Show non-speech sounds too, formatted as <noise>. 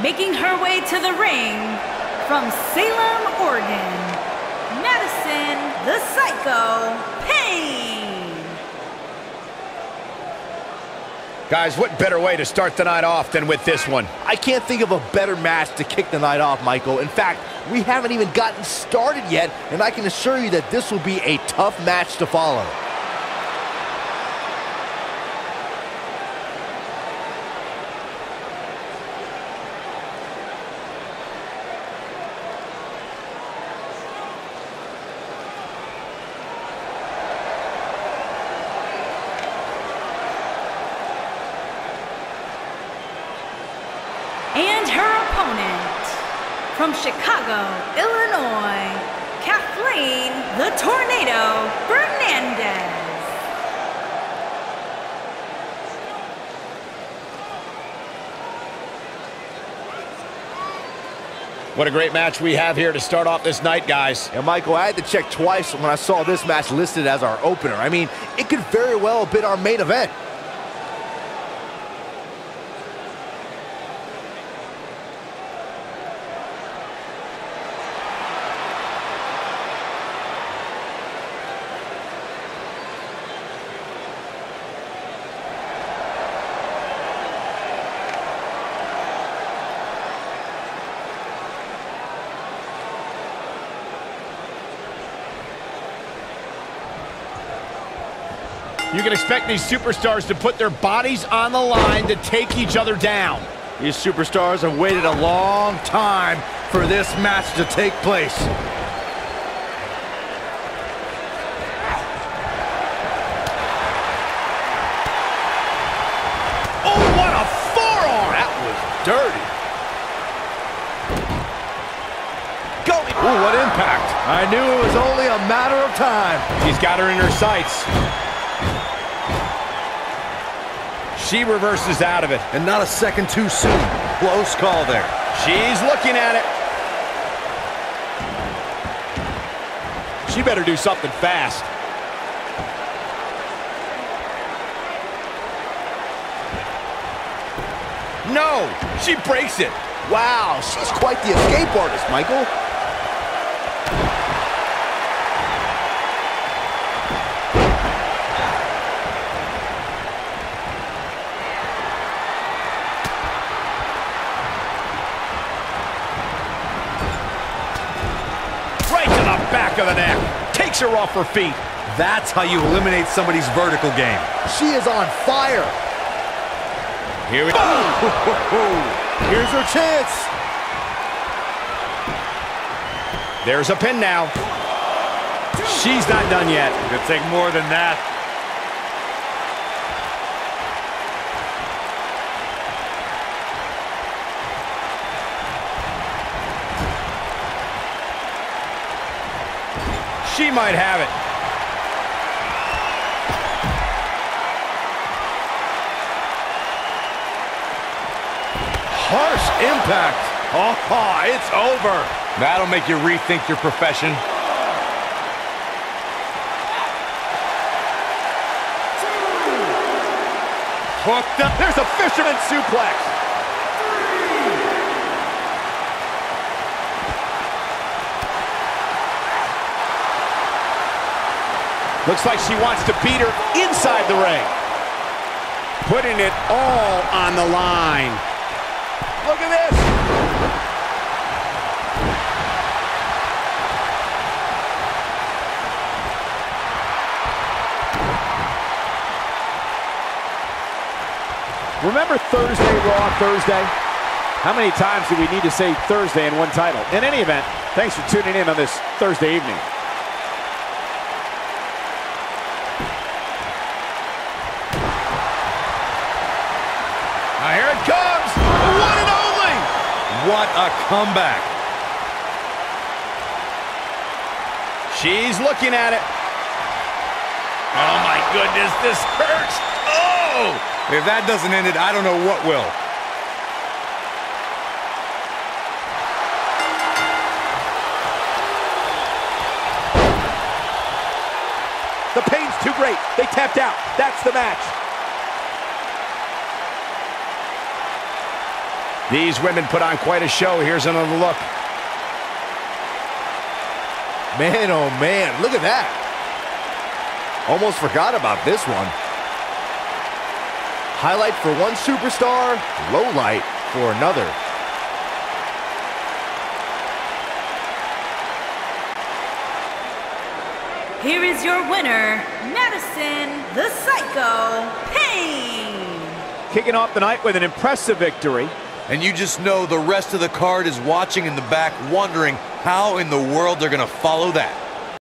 Making her way to the ring from Salem, Oregon, Madison the Psycho Pain. Guys, what better way to start the night off than with this one? I can't think of a better match to kick the night off, Michael. In fact, we haven't even gotten started yet, and I can assure you that this will be a tough match to follow. And her opponent from Chicago, Illinois, Kathleen the Tornado Fernandez. What a great match we have here to start off this night, guys. And Michael, I had to check twice when I saw this match listed as our opener. I mean, it could very well have been our main event. You can expect these superstars to put their bodies on the line to take each other down. These superstars have waited a long time for this match to take place. Oh, what a forearm! That was dirty. Going. Ooh, what impact. I knew it was only a matter of time. He's got her in her sights. She reverses out of it. And not a second too soon. Close call there. She's looking at it. She better do something fast. No, she breaks it. Wow, she's quite the escape artist, Michael. Back of the neck. Takes her off her feet. That's how you eliminate somebody's vertical game. She is on fire. Here we go. <laughs> Here's her chance. There's a pin now. She's not done yet. It could take more than that. She might have it. Harsh impact. Oh, it's over. That'll make you rethink your profession. Hooked up. There's a fisherman suplex. Looks like she wants to beat her inside the ring. Putting it all on the line. Look at this. Remember Thursday, Raw Thursday? How many times do we need to say Thursday in one title? In any event, thanks for tuning in on this Thursday evening. Now here it comes. The one and only. What a comeback. She's looking at it. Oh my goodness, this hurts. Oh! If that doesn't end it, I don't know what will. The pain's too great. They tapped out. That's the match. These women put on quite a show. Here's another look. Man, oh man, look at that. Almost forgot about this one. Highlight for one superstar, low light for another. Here is your winner, Madison the Psycho Pain. Kicking off the night with an impressive victory. And you just know the rest of the card is watching in the back, wondering how in the world they're going to follow that.